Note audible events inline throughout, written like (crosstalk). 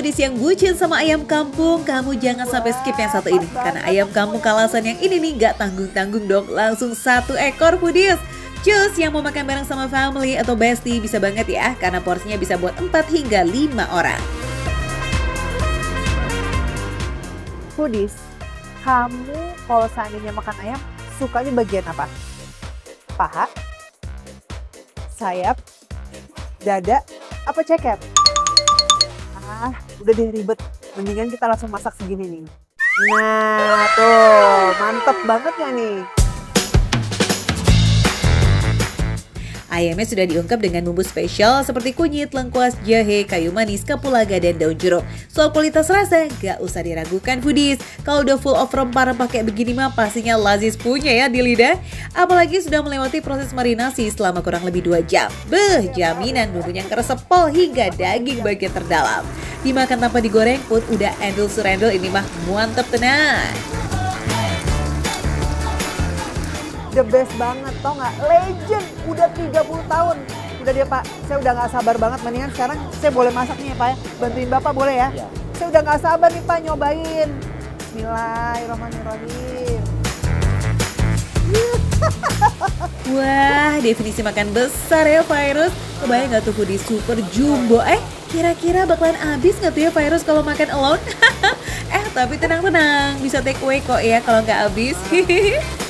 foodies yang bucin sama ayam kampung, kamu jangan sampai skip yang satu ini. Karena ayam kampung kalasan yang ini nih gak tanggung-tanggung dong, langsung satu ekor foodies. Cus yang mau makan bareng sama family atau bestie bisa banget ya, karena porsinya bisa buat 4 hingga 5 orang. Foodies, kamu kalau seandainya makan ayam, sukanya bagian apa? Paha? Sayap? Dada? Apa ceker? Ah, udah deh ribet. Mendingan kita langsung masak segini nih. Nah, tuh. Mantep banget ya nih? Ayamnya sudah diungkap dengan bumbu spesial seperti kunyit, lengkuas, jahe, kayu manis, kapulaga, dan daun jeruk. Soal kualitas rasa, gak usah diragukan foodies. Kalau udah full of rempah-rempah kayak begini mah pastinya lazis punya ya di lidah. Apalagi sudah melewati proses marinasi selama kurang lebih 2 jam. Beh, jaminan bumbunya keresepol hingga daging bagian terdalam. Dimakan tanpa digoreng pun udah endul surendul ini mah mantep tenang. The best banget tau nggak legend udah 30 tahun udah dia pak saya udah nggak sabar banget mendingan sekarang saya boleh masak nih ya pak ya bantuin bapak boleh ya, ya. saya udah nggak sabar nih pak nyobain Bismillahirrahmanirrahim Wah, definisi makan besar ya virus. Kebayang nggak tuh foodie super jumbo? Eh, kira-kira bakalan habis nggak tuh ya virus kalau makan alone? (laughs) eh, tapi tenang-tenang, bisa take away kok ya kalau nggak habis. (laughs)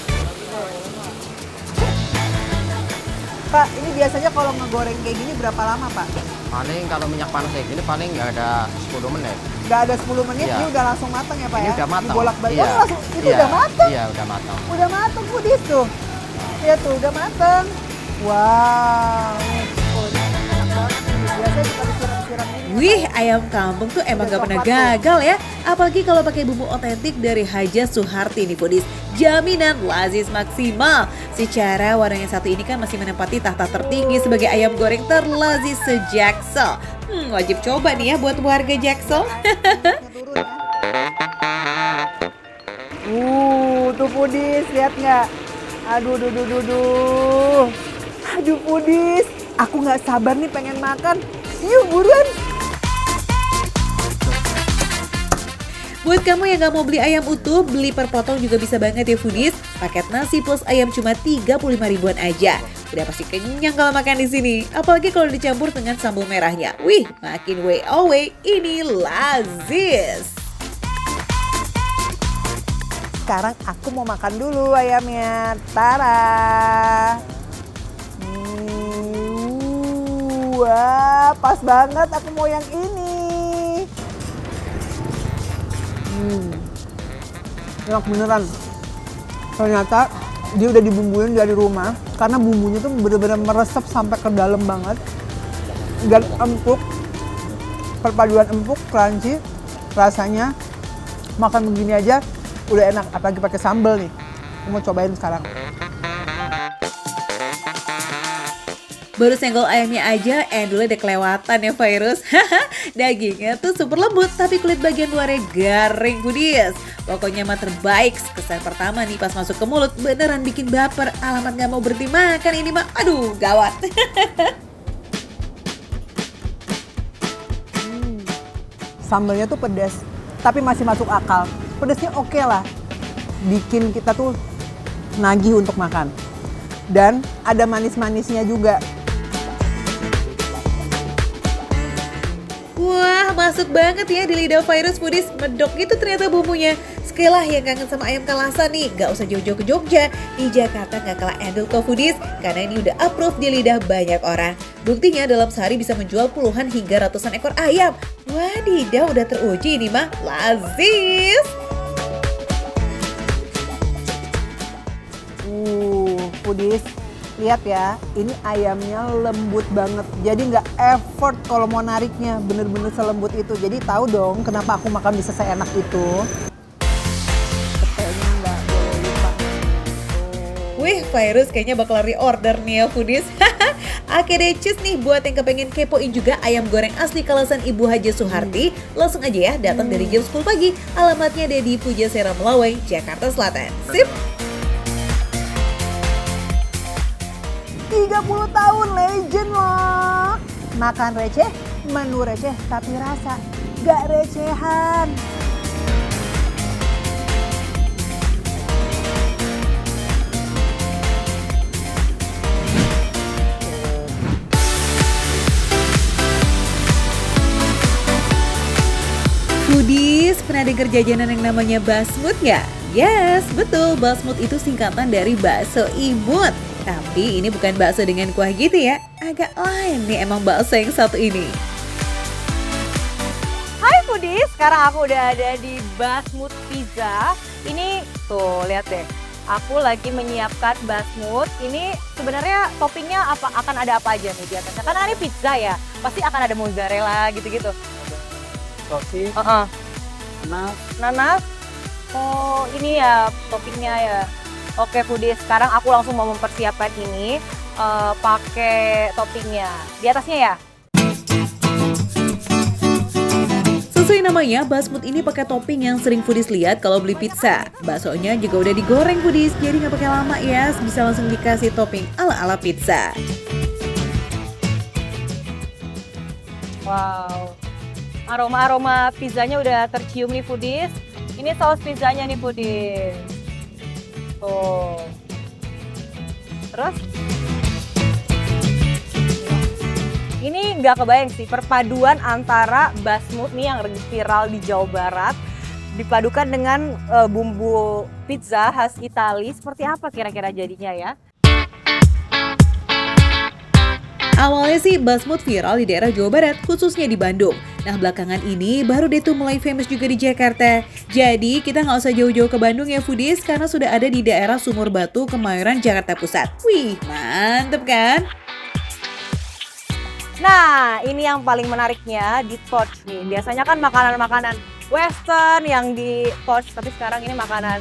Pak, ini biasanya kalau ngegoreng kayak gini berapa lama, Pak? Paling kalau minyak panas kayak gini paling nggak ada 10 menit. Nggak ada 10 menit, iya. ini udah langsung matang ya, Pak ini ya? udah matang. Dibolak-balik. Iya. Oh, langsung, itu iya. udah matang? Iya, udah matang. Udah matang, Budis tuh. Iya tuh, udah matang. Wow. Oh, ini enak banget. Biasanya kita ini. Wih, ayam kampung tuh emang gak pernah gagal ya. Apalagi kalau pakai bumbu otentik dari Haja Suharti nih Foodies. Jaminan lazis maksimal. Secara warna yang satu ini kan masih menempati tahta tertinggi sebagai ayam goreng terlazis sejaksel. Hmm, wajib coba nih ya buat warga Jaksel. (laughs) uh, tuh Foodies, lihat nggak? Aduh, duh, duh, duh, duh. Aduh, Foodies. Aku nggak sabar nih pengen makan. Yuk, buruan. Buat kamu yang gak mau beli ayam utuh, beli per potong juga bisa banget ya foodies. Paket nasi plus ayam cuma 35 ribuan aja. Udah pasti kenyang kalau makan di sini. Apalagi kalau dicampur dengan sambal merahnya. Wih, makin way away, ini lazis. Sekarang aku mau makan dulu ayamnya. Tara. Wah, pas banget aku mau yang ini. Hmm. Enak beneran. Ternyata dia udah dibumbuin dari rumah karena bumbunya tuh bener-bener meresap sampai ke dalam banget dan empuk perpaduan empuk crunchy rasanya makan begini aja udah enak apalagi pakai sambal nih mau cobain sekarang Baru senggol ayamnya aja, endulnya udah kelewatan ya virus. Dagingnya tuh super lembut, tapi kulit bagian luarnya garing goodies. Pokoknya mah terbaik, kesan pertama nih pas masuk ke mulut beneran bikin baper. Alamat gak mau berhenti makan ini mah, aduh gawat. (laughs) hmm. Sambalnya tuh pedas, tapi masih masuk akal. Pedasnya oke okay lah, bikin kita tuh nagih untuk makan. Dan ada manis-manisnya juga. Wah, masuk banget ya di lidah virus foodies. Medok gitu ternyata bumbunya. Sekali lah yang kangen sama ayam kalasan nih, gak usah jauh-jauh ke Jogja. Di Jakarta gak kalah endul kok foodies, karena ini udah approve di lidah banyak orang. Buktinya dalam sehari bisa menjual puluhan hingga ratusan ekor ayam. Wadidaw, udah teruji ini mah. Lazis! Uh, foodies, lihat ya, ini ayamnya lembut banget. Jadi nggak effort kalau mau nariknya, bener-bener selembut itu. Jadi tahu dong kenapa aku makan bisa seenak itu. Wih, virus kayaknya bakal reorder nih ya foodies. (laughs) Deh, cus nih buat yang kepengen kepoin juga ayam goreng asli kalasan Ibu Haja Suharti, langsung aja ya datang dari jam 10 pagi. Alamatnya ada di Pujasera Melawai, Jakarta Selatan. Sip! 30 tahun legend loh. Makan receh, menu receh tapi rasa. gak recehan. Foodies, pernah dengar jajanan yang namanya basmut nggak? Yes, betul. Basmut itu singkatan dari bakso imut. Tapi ini bukan bakso dengan kuah gitu ya. Agak lain nih emang bakso yang satu ini. Hai foodies, sekarang aku udah ada di Basmut Pizza. Ini tuh lihat deh, aku lagi menyiapkan basmut. Ini sebenarnya toppingnya apa akan ada apa aja nih di atasnya? Karena ini pizza ya, pasti akan ada mozzarella gitu-gitu. Sosis, Heeh. nanas, Nanas. Oh ini ya toppingnya ya. Oke foodies, sekarang aku langsung mau mempersiapkan ini eh, pakai toppingnya. Di atasnya ya. Sesuai namanya, basmut ini pakai topping yang sering foodies lihat kalau beli pizza. Baksonya juga udah digoreng foodies, jadi nggak pakai lama ya. Bisa langsung dikasih topping ala-ala pizza. Wow. Aroma-aroma pizzanya udah tercium nih foodies. Ini saus pizzanya nih foodies. Terus ini nggak kebayang sih perpaduan antara basmut nih yang viral di Jawa Barat dipadukan dengan eh, bumbu pizza khas Itali seperti apa kira-kira jadinya ya? Awalnya sih basmut viral di daerah Jawa Barat, khususnya di Bandung. Nah belakangan ini baru deh tuh mulai famous juga di Jakarta. Jadi kita nggak usah jauh-jauh ke Bandung ya foodies, karena sudah ada di daerah Sumur Batu, Kemayoran, Jakarta Pusat. Wih, mantep kan? Nah, ini yang paling menariknya di Torch nih. Biasanya kan makanan-makanan western yang di Torch, tapi sekarang ini makanan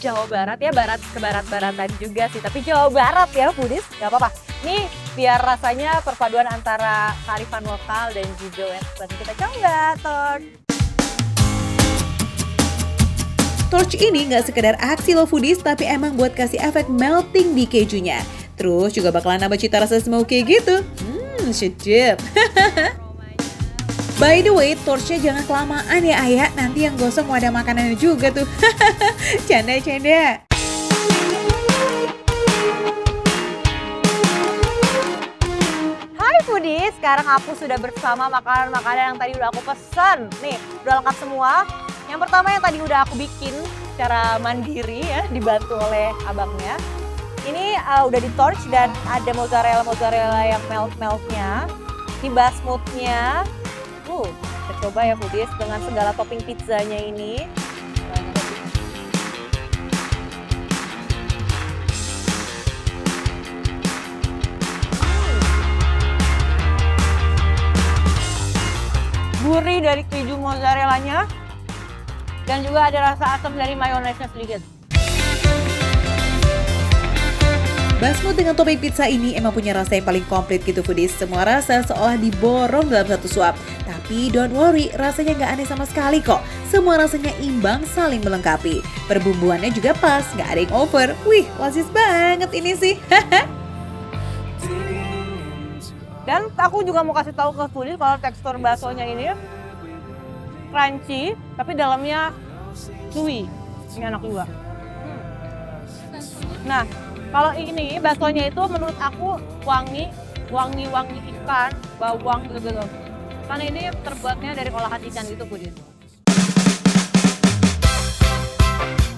Jawa Barat ya, barat ke barat-baratan juga sih. Tapi Jawa Barat ya, foodies, nggak apa-apa. Ini biar rasanya perpaduan antara kearifan lokal dan juga western. Kita coba, Torch. Torch ini nggak sekedar aksi loh foodies, tapi emang buat kasih efek melting di kejunya. Terus juga bakalan nambah cita rasa smoky gitu. Hmm, sedap. (laughs) By the way, torchnya jangan kelamaan ya ayah, nanti yang gosong wadah makanannya juga tuh. (laughs) Canda-canda. Foodies, sekarang aku sudah bersama makanan-makanan yang tadi udah aku pesen. Nih, udah lengkap semua. Yang pertama yang tadi udah aku bikin secara mandiri ya, dibantu oleh abangnya. Ini uh, udah di torch dan ada mozzarella mozzarella yang melt meltnya. Ini basmutnya. Uh, kita coba ya foodies dengan segala topping pizzanya ini. Gurih dari keju mozzarellanya dan juga ada rasa asam dari mayonesnya sedikit. Basmut dengan topping pizza ini emang punya rasa yang paling komplit gitu foodies. Semua rasa seolah diborong dalam satu suap. Tapi don't worry, rasanya nggak aneh sama sekali kok. Semua rasanya imbang, saling melengkapi. Perbumbuannya juga pas, nggak ada yang over. Wih, lasis banget ini sih. (laughs) Dan aku juga mau kasih tahu ke foodies kalau tekstur baksonya ini crunchy, tapi dalamnya chewy. Ini enak juga. Hmm. Nah, kalau ini baksonya itu menurut aku wangi, wangi-wangi ikan, bawang gitu-gitu. Karena ini terbuatnya dari olahan ikan gitu, foodies.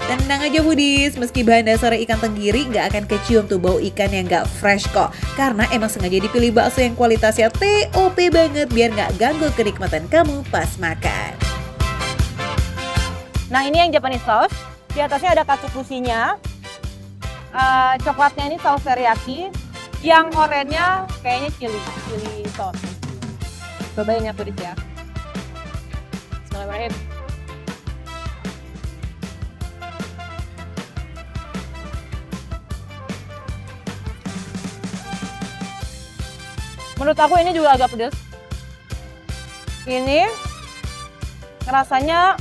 Tenang aja foodies, meski bahan dasarnya ikan tenggiri nggak akan kecium tuh bau ikan yang nggak fresh kok. Karena emang sengaja dipilih bakso yang kualitasnya TOP banget biar nggak ganggu kenikmatan kamu pas makan. Nah ini yang Japanese sauce. Di atasnya ada katsukusinya. Eh, coklatnya ini saus teriyaki. Yang oranye kayaknya chili, chili sauce. Cobain ya foodies ya. Bismillahirrahmanirrahim. Menurut aku ini juga agak pedas. Ini rasanya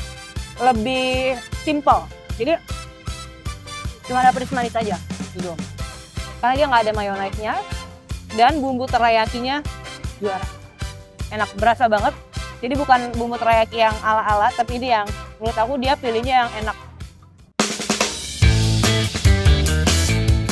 lebih simple. Jadi cuma ada pedas manis aja gitu. Karena dia nggak ada mayonesnya dan bumbu terayakinya juara. Enak, berasa banget. Jadi bukan bumbu teriyaki yang ala-ala, tapi ini yang menurut aku dia pilihnya yang enak.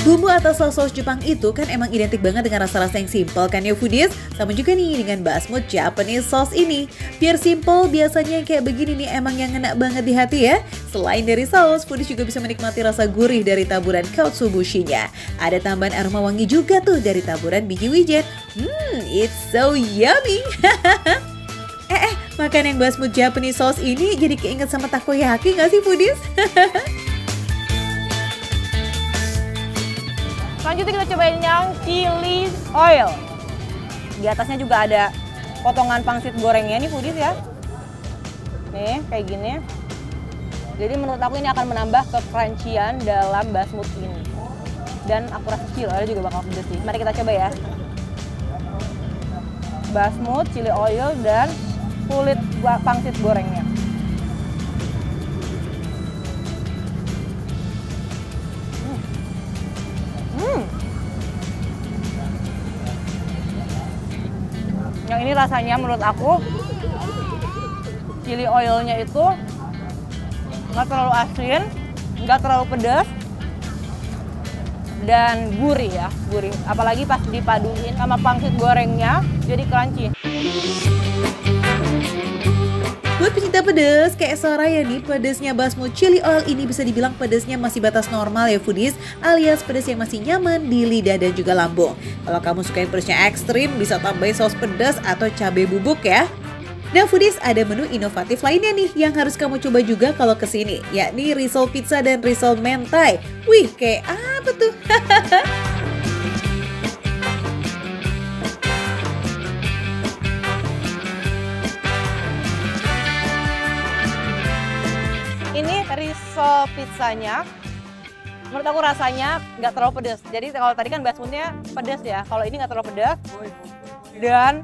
Bumbu atau saus-saus Jepang itu kan emang identik banget dengan rasa-rasa yang simple kan ya foodies? Sama juga nih dengan basmut Japanese sauce ini. Biar simple, biasanya yang kayak begini nih emang yang ngena banget di hati ya. Selain dari saus, foodies juga bisa menikmati rasa gurih dari taburan katsubushinya. Ada tambahan aroma wangi juga tuh dari taburan biji wijen. Hmm, it's so yummy. (laughs) eh, eh, makan yang basmut Japanese sauce ini jadi keinget sama takoyaki gak sih foodies? (laughs) Selanjutnya kita cobain yang chili oil. Di atasnya juga ada potongan pangsit gorengnya nih foodies ya. Nih, kayak gini. Jadi menurut aku ini akan menambah kecrunchyhan dalam basmut ini. Dan aku rasa chili oil juga bakal pedes sih. Mari kita coba ya. Basmut, chili oil, dan kulit pangsit gorengnya. Ini rasanya menurut aku chili oilnya itu nggak terlalu asin, nggak terlalu pedas, dan gurih ya, gurih. Apalagi pas dipaduin sama pangsit gorengnya, jadi crunchy. Buat pecinta pedas, kayak Soraya nih, pedasnya basmut chili oil ini bisa dibilang pedasnya masih batas normal ya foodies, alias pedas yang masih nyaman di lidah dan juga lambung. Kalau kamu suka yang pedasnya ekstrim, bisa tambahin saus pedas atau cabai bubuk ya. Nah foodies, ada menu inovatif lainnya nih yang harus kamu coba juga kalau ke sini, yakni risol pizza dan risol mentai. Wih, kayak apa tuh? (laughs) risol pizzanya menurut aku rasanya nggak terlalu pedas jadi kalau tadi kan basmutnya pedas ya kalau ini nggak terlalu pedas dan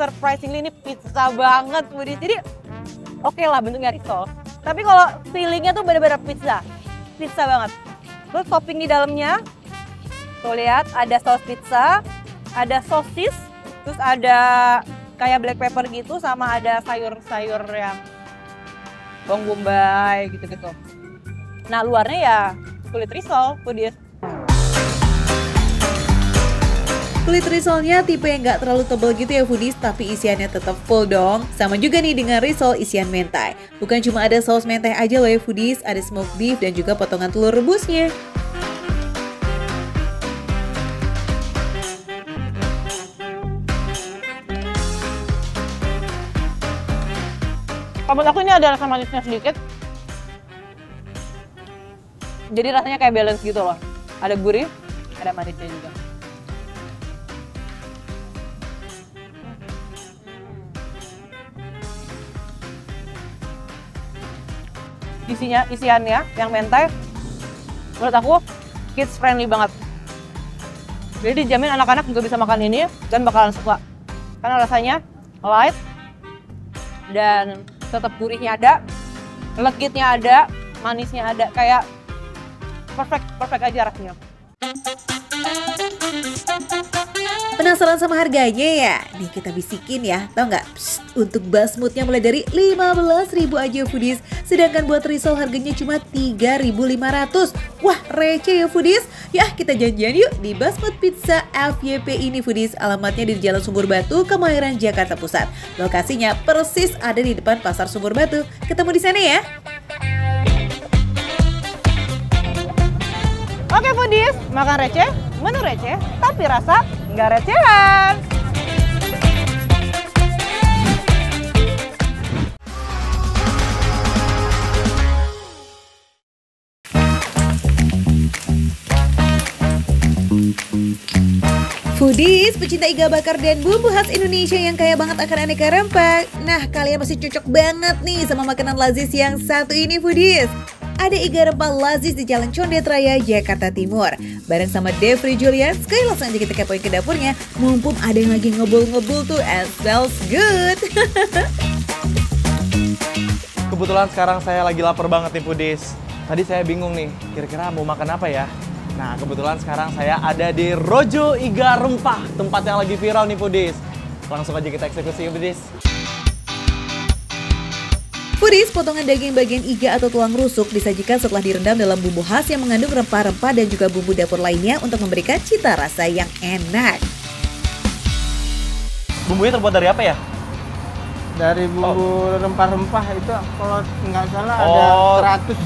surprisingly ini pizza banget Budi. Jadi oke okay lah bentuknya risol. Tapi kalau feelingnya tuh bener-bener pizza. Pizza banget. Terus topping di dalamnya tuh lihat ada saus pizza ada sosis terus ada kayak black pepper gitu sama ada sayur-sayur yang bawang bombay gitu-gitu. Nah luarnya ya kulit risol, foodies. Kulit risolnya tipe yang nggak terlalu tebal gitu ya foodies, tapi isiannya tetap full dong. Sama juga nih dengan risol isian mentai. Bukan cuma ada saus mentai aja loh ya foodies, ada smoked beef dan juga potongan telur rebusnya. Kalau aku ini ada rasa manisnya sedikit. Jadi rasanya kayak balance gitu loh. Ada gurih, ada manisnya juga. Isinya, isiannya yang mentai, menurut aku kids friendly banget. Jadi dijamin anak-anak juga bisa makan ini dan bakalan suka. Karena rasanya light dan tetap gurihnya ada, legitnya ada, manisnya ada, kayak perfect, perfect aja rasanya. Penasaran sama harganya ya? Nih kita bisikin ya, tau nggak? Untuk basmutnya mulai dari 15.000 aja foodies, sedangkan buat risol harganya cuma 3.500. Wah receh ya foodies. Ya kita janjian yuk di Basmut Pizza FYP ini foodies. Alamatnya di Jalan Sumur Batu, Kemayoran, Jakarta Pusat. Lokasinya persis ada di depan Pasar Sumur Batu. Ketemu di sana ya. Oke foodies, makan receh, menu receh, tapi rasa nggak recehan. Foodies, pecinta iga bakar dan bumbu khas Indonesia yang kaya banget akan aneka rempah. Nah, kalian pasti cocok banget nih sama makanan lazis yang satu ini, Foodies. Ada iga rempah lazis di Jalan Condet Raya, Jakarta Timur. Bareng sama Devri Julian, sekali langsung aja kita kepoin ke dapurnya. Mumpung ada yang lagi ngebul-ngebul tuh and smells good. (laughs) Kebetulan sekarang saya lagi lapar banget nih Pudis. Tadi saya bingung nih, kira-kira mau makan apa ya? Nah, kebetulan sekarang saya ada di Rojo Iga Rempah, tempat yang lagi viral nih Pudis. Langsung aja kita eksekusi Pudis. Foodies, potongan daging bagian iga atau tulang rusuk disajikan setelah direndam dalam bumbu khas yang mengandung rempah-rempah dan juga bumbu dapur lainnya untuk memberikan cita rasa yang enak. Bumbunya terbuat dari apa ya? Dari bumbu rempah-rempah itu kalau nggak salah Oh. ada 100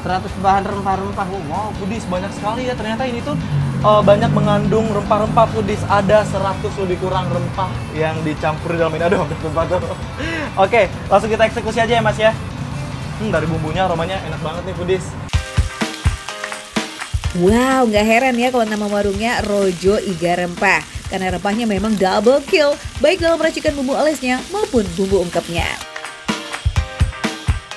100 bahan rempah-rempah. Oh, wow, Foodies banyak sekali ya. Ternyata ini tuh eh, banyak mengandung rempah-rempah Foodies. Ada 100 lebih kurang rempah yang dicampur di dalam ini. Aduh, (laughs) lupa tuh. Oke, langsung kita eksekusi aja ya Mas ya. Hmm, dari bumbunya aromanya enak banget nih Foodies. Wow, nggak heran ya kalau nama warungnya Rojo Iga Rempah. Karena rempahnya memang double kill, baik dalam racikan bumbu alisnya maupun bumbu ungkepnya.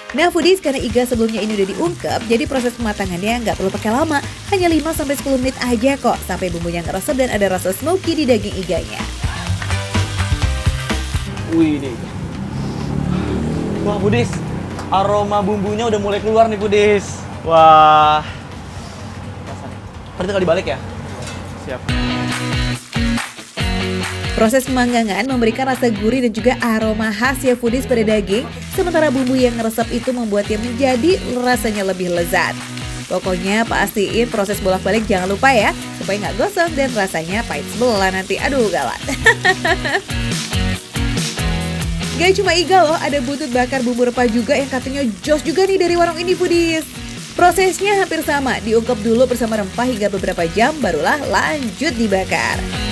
Nah foodies, karena iga sebelumnya ini udah diungkep, jadi proses pematangannya nggak perlu pakai lama. Hanya 5-10 menit aja kok, sampai bumbunya ngeresep dan ada rasa smoky di daging iganya. Wih nih. Wah Budis, aroma bumbunya udah mulai keluar nih Budis. Wah. Berarti kalau dibalik ya? Siap. Proses pemanggangan memberikan rasa gurih dan juga aroma khas ya foodies pada daging, sementara bumbu yang ngeresep itu membuatnya menjadi rasanya lebih lezat. Pokoknya pastiin proses bolak-balik jangan lupa ya, supaya nggak gosong dan rasanya pahit sebelah nanti. Aduh gawat. (laughs) Gak cuma iga loh, ada butut bakar bumbu rempah juga yang katanya jos juga nih dari warung ini foodies. Prosesnya hampir sama, diungkep dulu bersama rempah hingga beberapa jam barulah lanjut dibakar.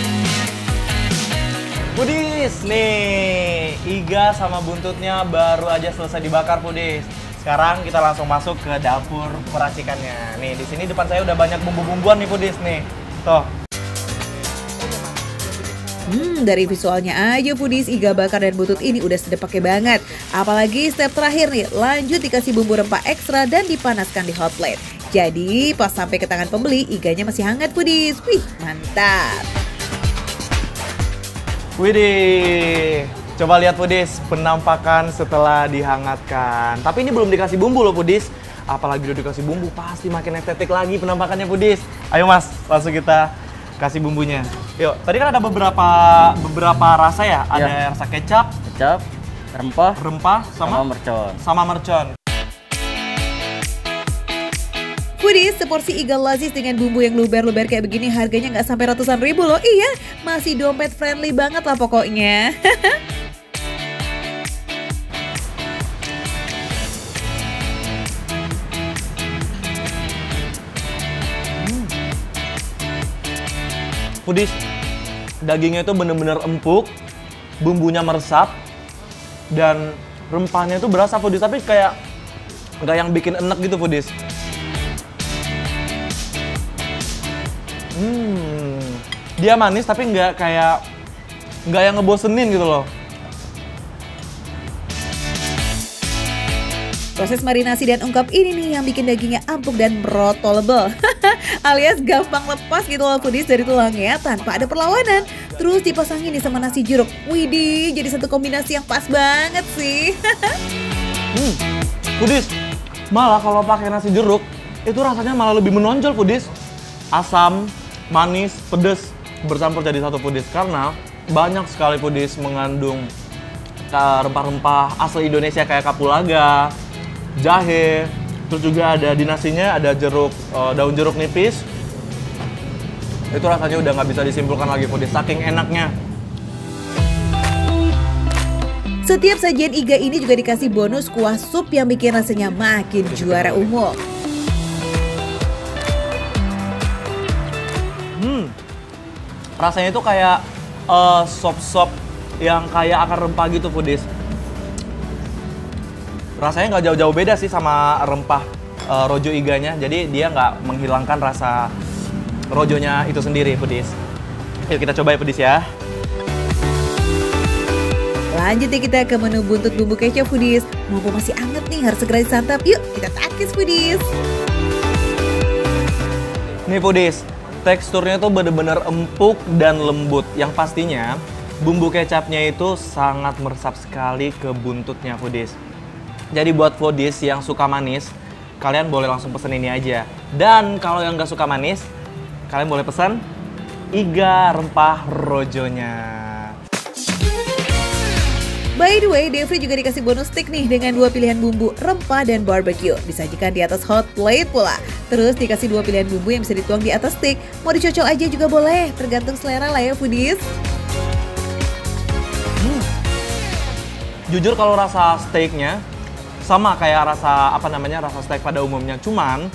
Budis, nih iga sama buntutnya baru aja selesai dibakar Budis. Sekarang kita langsung masuk ke dapur peracikannya. Nih di sini depan saya udah banyak bumbu-bumbuan nih Budis nih. Tuh. Hmm, dari visualnya aja foodies iga bakar dan butut ini udah sedap pakai banget. Apalagi step terakhir nih, lanjut dikasih bumbu rempah ekstra dan dipanaskan di hot plate. Jadi pas sampai ke tangan pembeli, iganya masih hangat foodies. Wih, mantap. Widih, coba lihat Pudis, penampakan setelah dihangatkan. Tapi ini belum dikasih bumbu loh Pudis. Apalagi udah dikasih bumbu, pasti makin estetik lagi penampakannya Pudis. Ayo mas, langsung kita kasih bumbunya. Yuk, tadi kan ada beberapa beberapa rasa ya. Ada Iya. rasa kecap, Kecap, rempah, rempah, sama sama mercon. sama mercon. Foodies, seporsi iga lazis dengan bumbu yang luber-luber kayak begini harganya nggak sampai ratusan ribu loh. Iya, masih dompet friendly banget lah pokoknya. (laughs) Pudis, dagingnya itu bener-bener empuk, bumbunya meresap, dan rempahnya itu berasa Pudis, tapi kayak nggak yang bikin enek gitu Pudis. Hmm, dia manis tapi nggak kayak nggak yang ngebosenin gitu loh. Proses marinasi dan ungkap ini nih yang bikin dagingnya empuk dan merotolable. (laughs) Alias gampang lepas gitu loh foodies dari tulangnya tanpa ada perlawanan. Terus dipasangin nih sama nasi jeruk. Widih, jadi satu kombinasi yang pas banget sih. (laughs) Hmm, Pudis, malah kalau pakai nasi jeruk itu rasanya malah lebih menonjol Pudis. Asam, manis, pedes bercampur jadi satu Pudis karena banyak sekali Pudis mengandung uh, rempah-rempah asli Indonesia kayak kapulaga, jahe, terus juga ada di nasinya ada jeruk uh, daun jeruk nipis. Itu rasanya udah nggak bisa disimpulkan lagi Pudis, saking enaknya. Setiap sajian iga ini juga dikasih bonus kuah sup yang bikin rasanya makin juara umum. Rasanya itu kayak eh, sop-sop yang kayak akar rempah gitu, Pudis. Rasanya nggak jauh-jauh beda sih sama rempah eh, rojo iganya. Jadi dia nggak menghilangkan rasa rojonya itu sendiri, Pudis. Yuk kita coba ya, Pudis ya. Lanjut ya kita ke menu buntut bumbu kecap foodies. Mumpung masih anget nih, harus segera disantap. Yuk, kita takis foodies. Nih Pudis, teksturnya tuh bener-bener empuk dan lembut. Yang pastinya bumbu kecapnya itu sangat meresap sekali ke buntutnya Pudis. Jadi buat Pudis yang suka manis, kalian boleh langsung pesen ini aja. Dan kalau yang nggak suka manis, kalian boleh pesan iga rempah rojonya. By the way, Devri juga dikasih bonus stick nih dengan dua pilihan bumbu, rempah dan barbecue. Disajikan di atas hot plate pula. Terus dikasih dua pilihan bumbu yang bisa dituang di atas stick. Mau dicocol aja juga boleh, tergantung selera lah ya foodies. Jujur kalau rasa steaknya sama kayak rasa apa namanya rasa steak pada umumnya. Cuman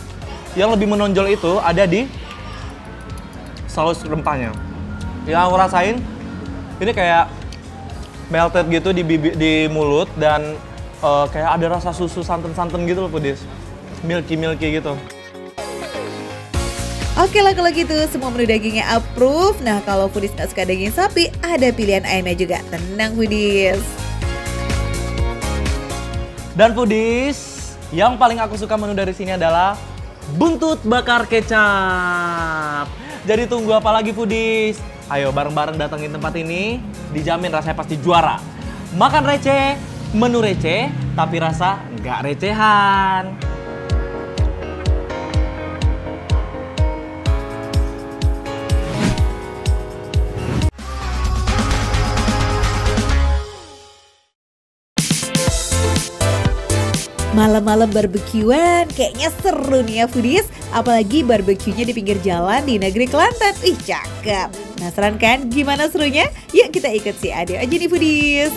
yang lebih menonjol itu ada di saus rempahnya. Yang aku rasain ini kayak melted gitu di bibi, di mulut dan eh, kayak ada rasa susu santan-santan gitu loh pedis. Milky milky gitu. Oke lah kalau gitu, semua menu dagingnya approve. Nah kalau foodies nggak suka daging sapi, ada pilihan ayamnya juga. Tenang foodies. Dan foodies, yang paling aku suka menu dari sini adalah buntut bakar kecap. Jadi tunggu apa lagi foodies? Ayo bareng-bareng datengin tempat ini, dijamin rasanya pasti juara. Makan receh, menu receh, tapi rasa nggak recehan. Malam-malam barbekyuan, kayaknya seru nih ya foodies. Apalagi barbekyunya di pinggir jalan di negeri Kelantan. Ih cakep. Penasaran kan gimana serunya? Yuk kita ikut si Ade aja nih foodies.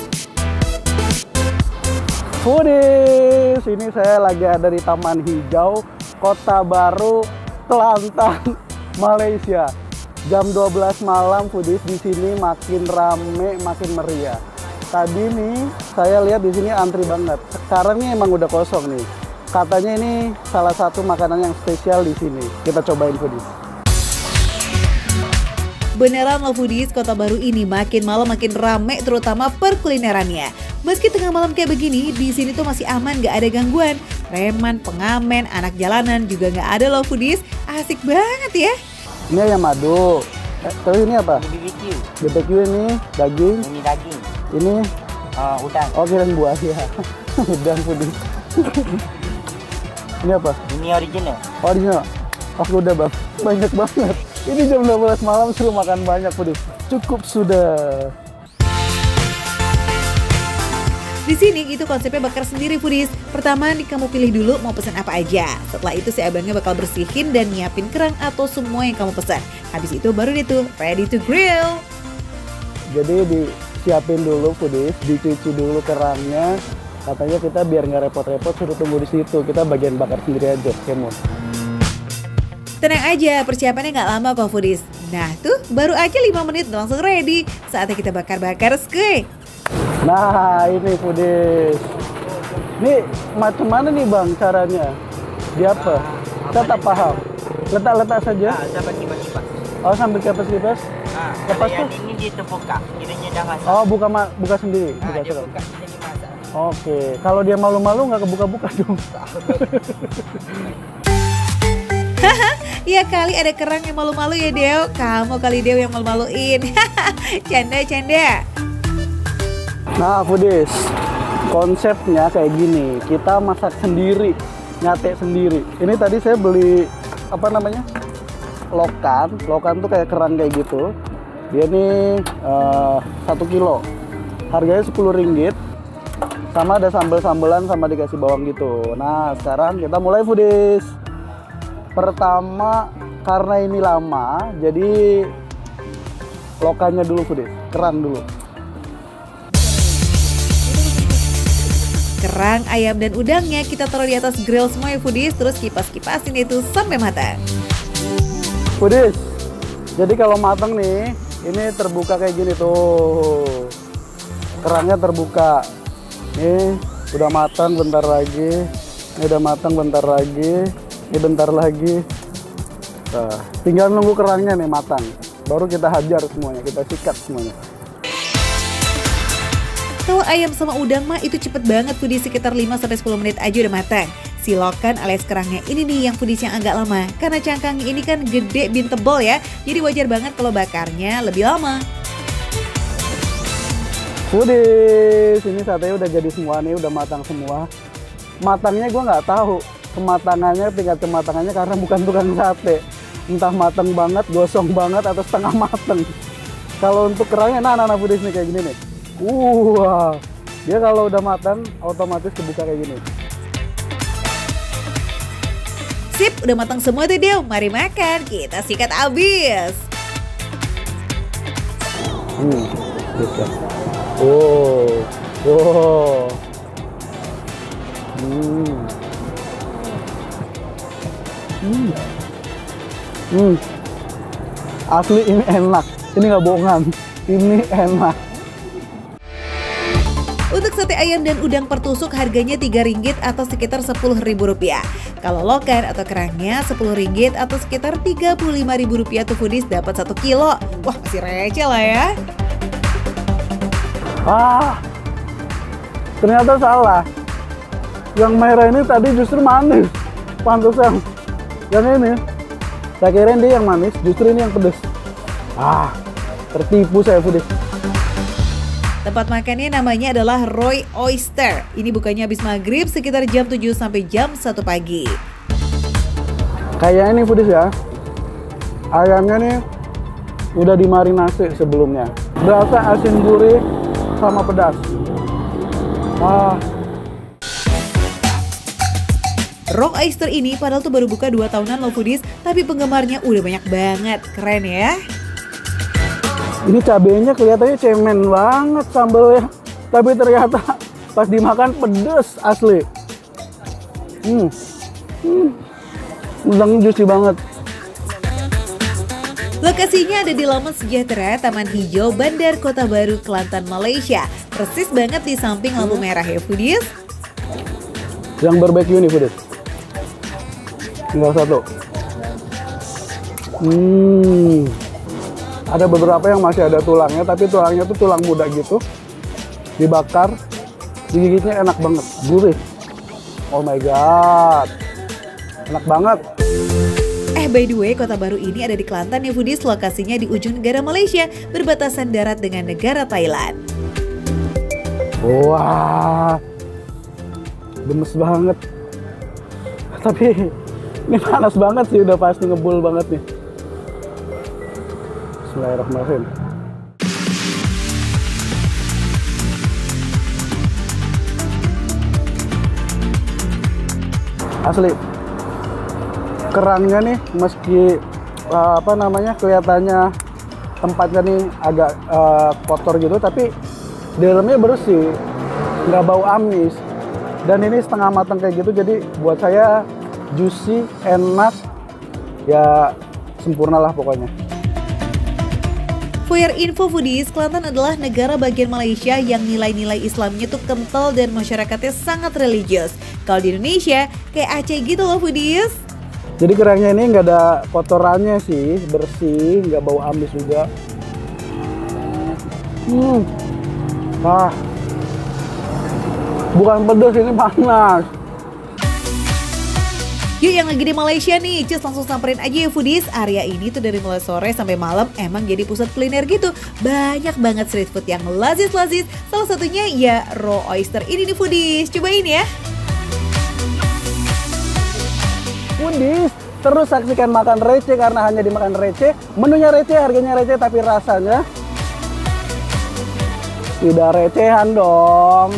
Foodies, ini saya lagi ada di Taman Hijau, Kota Baru, Kelantan, (laughs) Malaysia. Jam 12 malam Foodies di sini makin rame, makin meriah. Tadi nih saya lihat di sini antri banget. Sekarang nih emang udah kosong nih. Katanya ini salah satu makanan yang spesial di sini. Kita cobain Foodies. Beneran loh foodies, kota baru ini makin malam makin rame terutama perkulinerannya. Meski tengah malam kayak begini, di sini tuh masih aman gak ada gangguan. Preman, pengamen, anak jalanan juga gak ada loh foodies. Asik banget ya. Ini ayam madu. Eh, terus ini apa? BBQ, BBQ ini daging. ini daging, Ini uh, udang, oh kirain buah ya. Udang Foodies. ini apa? ini original. Original. Oke udah bang, banyak banget. Ini jam 12 malam suruh makan banyak Foodies. Cukup sudah. Di sini itu konsepnya bakar sendiri foodies. Pertama nih kamu pilih dulu mau pesan apa aja. Setelah itu si abangnya bakal bersihin dan nyiapin kerang atau semua yang kamu pesan. Habis itu baru deh tuh ready to grill. Jadi disiapin dulu Foodies, dicuci dulu kerangnya. Katanya kita biar nggak repot-repot suruh tunggu di situ. Kita bagian bakar sendiri aja, kemon. Tenang aja, persiapannya nggak lama kok foodies. Nah tuh baru aja 5 menit langsung ready. Saatnya kita bakar-bakar skuy. Nah ini Foodies. Ini macam mana nih bang caranya? Di apa? Saya tak paham. Letak-letak saja. Ah, sampai kipas-kipas. Oh sambil kipas-kipas. Ah, Lepas yang tu? ini dia terbuka, kiranya dah masak. Oh buka ma- buka sendiri. ah, Buka dia sendiri. buka. Oke. Kalau dia malu-malu nggak kebuka-buka dong. (laughs) (laughs) Ya kali ada kerang yang malu-malu ya Deo. Kamu kali Deo yang malu-maluin. (laughs) Canda-canda. Nah, Foodies, konsepnya kayak gini. Kita masak sendiri, nyate sendiri. Ini tadi saya beli apa namanya? Lokan. Lokan tuh kayak kerang kayak gitu. Dia nih eh, satu kilo. Harganya 10 ringgit. Sama ada sambal-sambelan sama dikasih bawang gitu. Nah, sekarang kita mulai Foodies. Pertama, karena ini lama, jadi lokannya dulu Foodies. Kerang dulu. Kerang, ayam, dan udangnya kita taruh di atas grill semua ya foodies. Terus kipas-kipasin itu sampai matang. Foodies, jadi kalau matang nih, ini terbuka kayak gini tuh. Kerangnya terbuka. Nih, udah matang bentar lagi. Ini udah matang bentar lagi. Ini bentar lagi. Nah, tinggal nunggu kerangnya nih matang. Baru kita hajar semuanya, kita sikat semuanya. Kalau ayam sama udang mah itu cepet banget foodies sekitar 5-10 menit aja udah matang. Si lokan alias kerangnya ini nih yang yang agak lama. Karena cangkangnya ini kan gede bin tebel ya. Jadi wajar banget kalau bakarnya lebih lama. Foodies, ini satenya udah jadi semua nih, udah matang semua. Matangnya gua nggak tahu kematangannya, tingkat kematangannya karena bukan tukang sate. Entah matang banget, gosong banget, atau setengah matang. Kalau untuk kerangnya, nah, nah, foodies nih kayak gini nih. Wah, Dia kalau udah matang otomatis kebuka kayak gini. Sip, udah matang semua tuh Dew. Mari makan, kita sikat abis. Hmm, gitu. Oh, oh. Hmm. Hmm. Asli ini enak. Ini nggak bohongan. Ini enak. Ayam dan udang per tusuk harganya Rp3 atau sekitar Rp10.000. Kalau lokan atau kerangnya Rp10 atau sekitar Rp35.000 tuh foodies dapat 1 kilo. Wah masih receh lah ya. Ah, ternyata salah. Yang merah ini tadi justru manis. Pantesan. Yang ini, saya kira dia yang manis, justru ini yang pedes. Ah, tertipu saya foodies. Tempat makannya namanya adalah Roy Oyster. Ini bukanya habis maghrib sekitar jam 7 sampai jam 1 pagi. Kayak ini foodies ya. Ayamnya nih udah dimarinasi sebelumnya. Berasa asin gurih sama pedas. Ah, Rock Oyster ini padahal tuh baru buka 2 tahunan loh foodies, tapi penggemarnya udah banyak banget. Keren ya. Ini cabenya kelihatannya cemen banget sambelnya. Tapi ternyata pas dimakan pedes asli. Hmm. Hmm. Udangnya juicy banget. Lokasinya ada di Laman Sejahtera, Taman Hijau, Bandar Kota Baru, Kelantan, Malaysia. Persis banget di samping lampu merah ya foodies. Yang barbecue nih foodies. Tinggal satu. Hmm. Ada beberapa yang masih ada tulangnya, tapi tulangnya tuh tulang muda gitu. Dibakar, digigitnya enak banget, gurih. Oh my god. Enak banget. Eh by the way, Kota Baru ini ada di Kelantan ya foodies. Lokasinya di ujung negara Malaysia, berbatasan darat dengan negara Thailand. Wah. Gemes banget. Tapi ini panas banget sih, udah pasti ngebul banget nih. Bismillahirrahmanirrahim. Asli. Kerangnya nih meski eh, apa namanya kelihatannya tempatnya nih agak eh, kotor gitu tapi dalamnya bersih nggak bau amis dan ini setengah matang kayak gitu jadi buat saya juicy enak ya sempurna lah pokoknya For your info foodies, Kelantan adalah negara bagian Malaysia yang nilai-nilai Islamnya tuh kental dan masyarakatnya sangat religius. Kalau di Indonesia, kayak Aceh gitu loh foodies. jadi kerangnya ini nggak ada kotorannya sih bersih nggak bau amis juga hmm ah bukan pedas ini panas Yuk yang lagi di Malaysia nih, cus langsung samperin aja ya foodies. Area ini tuh dari mulai sore sampai malam emang jadi pusat kuliner gitu. Banyak banget street food yang lazis-lazis. Salah satunya ya raw oyster ini nih foodies. Cobain ya. Foodies, terus saksikan makan receh karena hanya dimakan receh. Menunya receh, harganya receh, tapi rasanya tidak recehan dong.